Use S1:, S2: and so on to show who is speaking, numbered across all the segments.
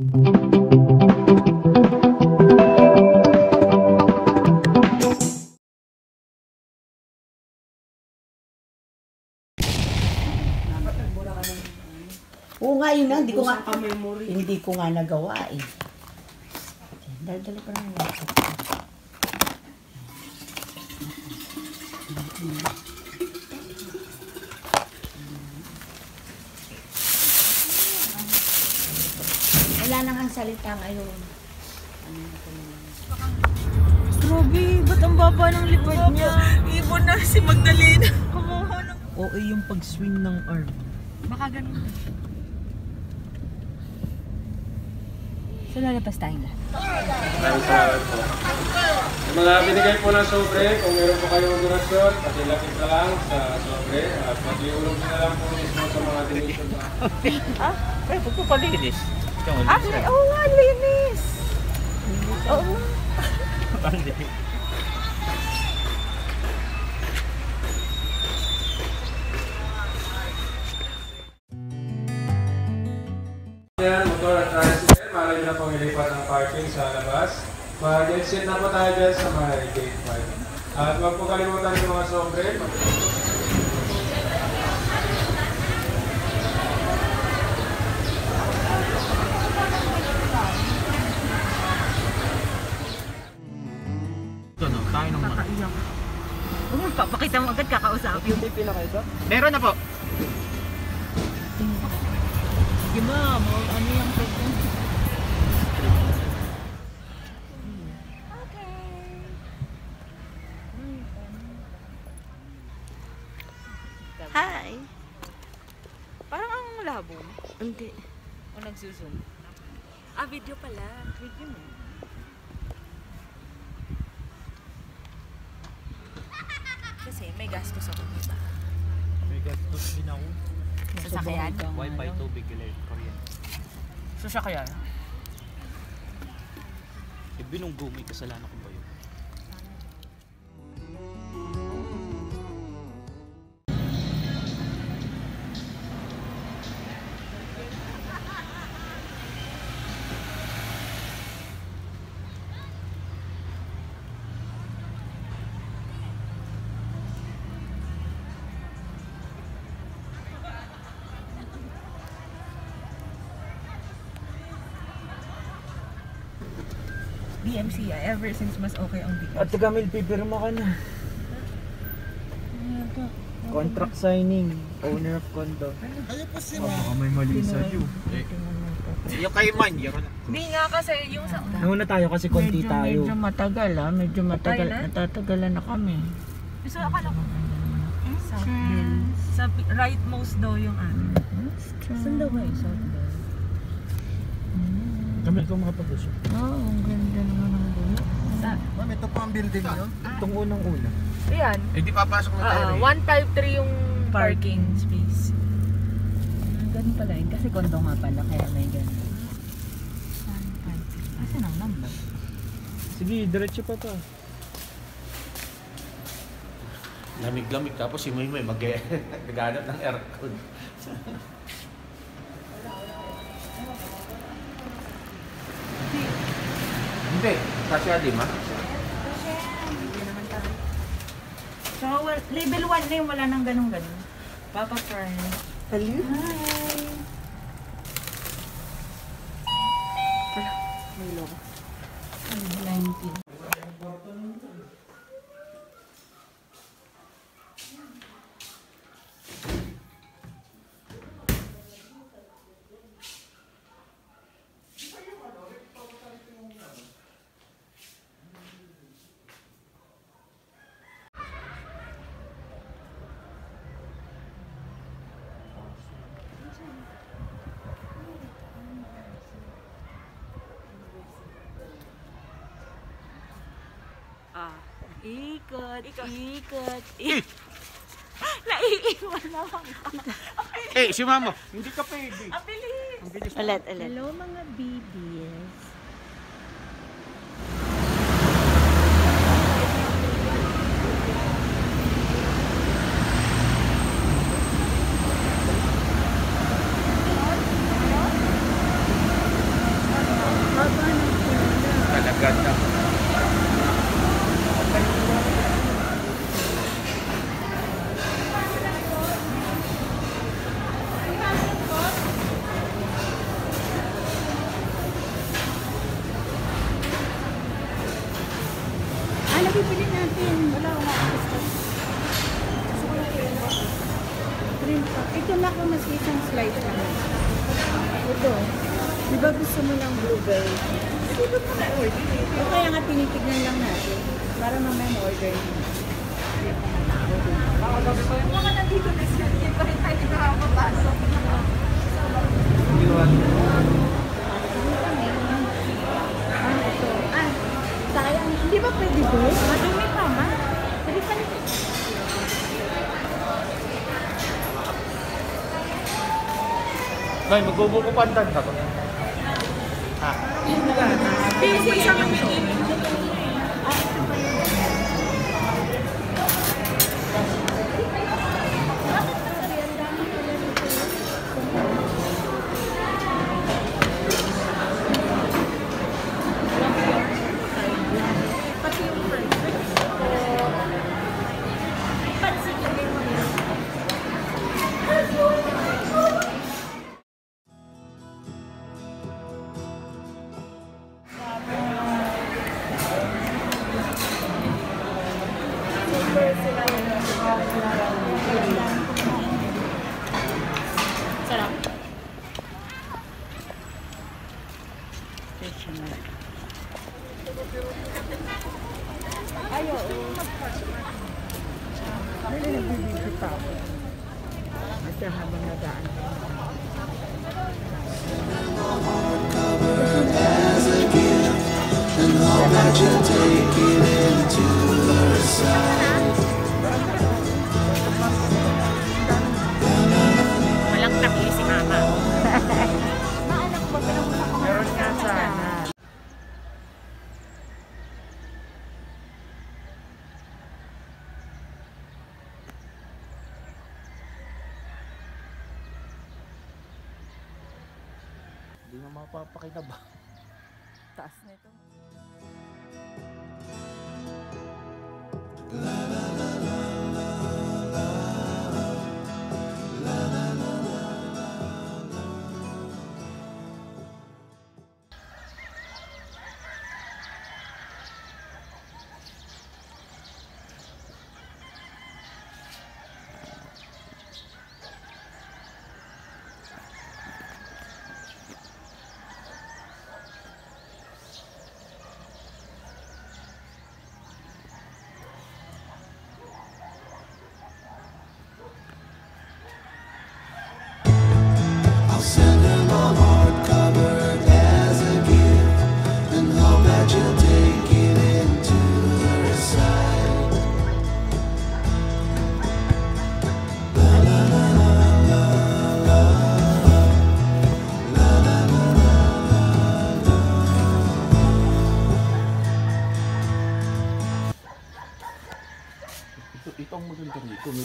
S1: Oo nga, yun na. Hindi ko nga, hindi ko nga nagawa eh. Dala-dala ko na Wala nang ang salita ngayon.
S2: Grabe, ba't ang baba ng lipad niya? Ibon na si Magdalena. Kumuha ng...
S3: Oo, yung pag-swing ng arm.
S2: Baka ganun.
S4: So lalabas tayong lahat.
S5: Maraming salamat po. Yung mga binigay po ng sobre, kung meron po kayong donasyon, pakilapit na lang sa sobre at pakiulog na lang po mismo sa mga donation.
S3: Ay, huwag ko palinis. Ikaw,
S2: Ah, li- oo nga, linis. Oo.
S5: Yan, motor at tricycle, maaari na pong ilipat ang parking sa labas. Mag-exit na po tayo dyan sa may gate 5. At huwag po kalimutan yung mga sobre.
S3: Ito,
S2: Oo, papakita mo agad kakausapin.
S3: Meron na po.
S2: Sige ma'am, ano yung pwede? Hi! Parang ang labo. Hindi. O nagsusum? Ah, video pala. Video mo. Kasi may gastos ako diba?
S3: May gastos din ako.
S2: Sasakyan?
S3: Wi-Fi, tubig, kuryente.
S2: So siya kaya?
S3: Eh, binunggo, may kasalanan ko ba
S2: BMCI, ever since mas okay ang BMCI.
S3: At Gamil, pipirma ka na. Contract signing, owner of condo. Ayaw pa sila. baka may mali sa'yo. Eh, yung kayo man, yun na.
S2: Hindi nga kasi yung sa una.
S3: Nauna tayo kasi konti
S1: medyo,
S3: tayo.
S1: medyo matagal ah. Medyo matagal. Natatagalan na kami.
S2: So akala ko. Sa pi- rightmost daw yung ano.
S1: Saan daw kayo? South
S3: Gamil ko makapag-usap.
S1: Oo, oh, ang ganda naman ng bulo.
S2: Sa,
S6: Ma'am, ito po ang building nyo?
S3: Itong unang-una.
S2: ayan.
S6: Eh, di papasok na tayo
S2: Ah, 153 yung parking space.
S4: Ganun pala yun. Kasi kondo nga pala, kaya may ganun. Asan ang number?
S3: Sige, diretso pa pa.
S7: Lamig-lamig tapos si Maymay mag naghanap ng aircon. Hindi, kasya di ma?
S4: So, well, level 1 na yung wala nang ganun-ganun. Papa Fern.
S1: Hello?
S4: Hi.
S2: Ah, ikot, ikot, ikot. Naiiwan na ako.
S3: Eh, si mama. Hindi ka pwede.
S2: Ang bilis.
S1: Ulit, ulit.
S4: Hello mga BBs.
S3: Ganda.
S1: Ah, nabibili natin. Wala akong makakastas. Green pa. Ito na kung mas isang slice pa. Ito. Di ba gusto Hindi ba pa na-order? O kaya nga tinitignan lang natin. Para mamaya ma-order mo.
S2: Mga nandito na siya, hindi pa rin tayo nakakapasok.
S1: Ah, ito. Ah, sayang. Hindi ba pwede ba?
S2: Madumi pa man.
S1: Pwede pa rin.
S3: Nay, magbubuko pandan ka to.
S2: Busy isang yung
S1: Sarap.
S3: Hindi na mapapakita ba?
S2: Taas na ito.
S7: Ang.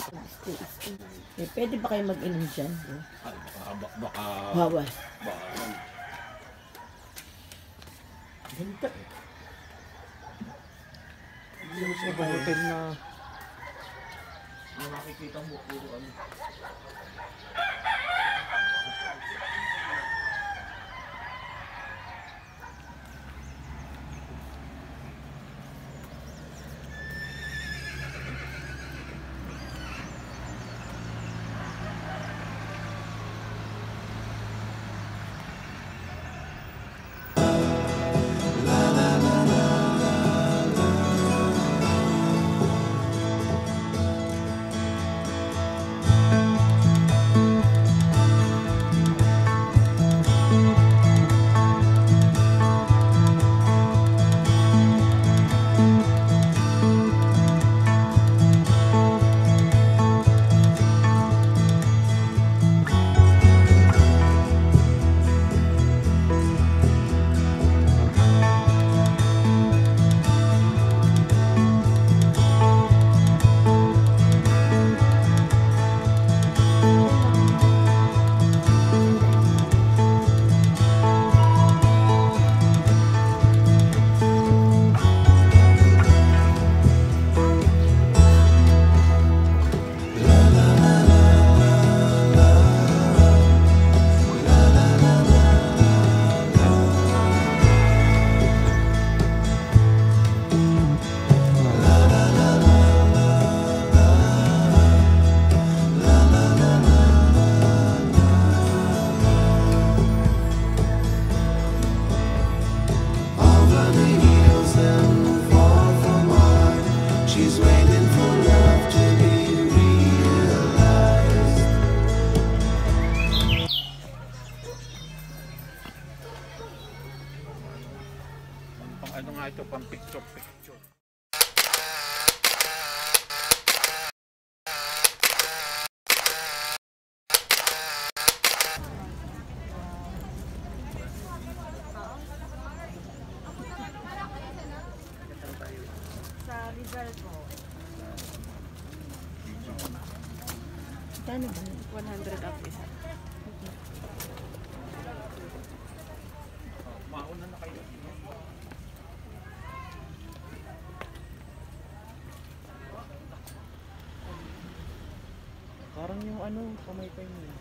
S7: May
S1: Eh, pwede ba kayo mag-inom dyan? bro?
S7: Ay, baka, baka, baka,
S1: Bawal.
S7: baka,
S1: Ganda.
S3: Yung sa hotel na... Yung nakikita mo, puro ano.
S7: Ano nga ito, pang picture-picture.
S8: Sa Rizal po,
S9: Kano ba?
S8: 100 up isa.
S7: Mauna na kayo.
S10: Parang yung